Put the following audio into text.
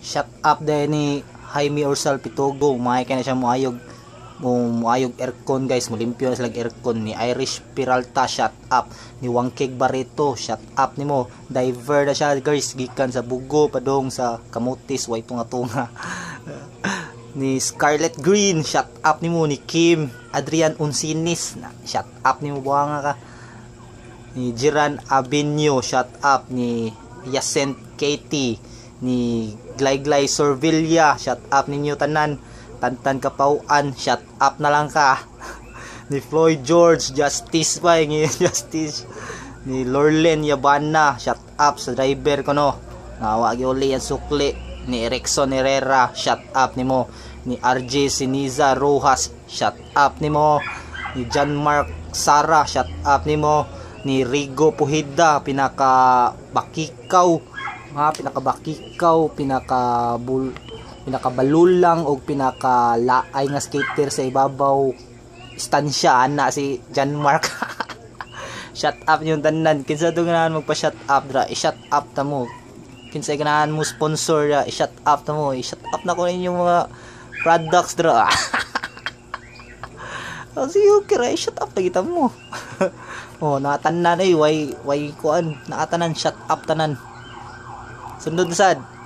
shut up dahil ni Jaime Ursal Pitogo mahay kaya na siya muayog. Mo muayog aircon guys mulimpyo na silang aircon. Ni Irish Peralta shut up. Ni Wangkeg Barreto shut up. Nimo diver na siya guys. Gikan sa bugo padong sa kamutis way tunga-tunga ni Scarlett Green shut up. Nimo ni Kim Adrian Uncinis na shut up. Nimo buanga ka. Ni Jiran Abenyo shut up. Ni Yacent Katie ni Glayglay Sorvilla. Shut up ninyo tanan. Tantan Kapauan shut up na lang ka. Ni Floyd George Justice pa yung Justice ni Lorlen Yabana shut up sa driver ko no. Nawa uli yan sukli ni Erickson Herrera shut up ni mo ni RJ Siniza Rojas shut up ni mo ni John Mark Sara shut up ni mo ni Rigo Puhida pinaka bakikaw ha pinaka bakikaw pinaka bul pinakabalulang o pinakalaay nga skater sa ibabaw. Istansya ana si John Mark. Shut up yung tanan kinsa to ganahan magpa shut up dra? I-shut up ta mo. Kinsa ganahan mo sponsor ya i-shut up ta mo. I-shut up na ko inyong mga products dra. Oh, sige, okay, ra, shut up na kita mo. oh, nakatanan eh, why, why kuan, nakatanan, shut up tanan. Sundod sad.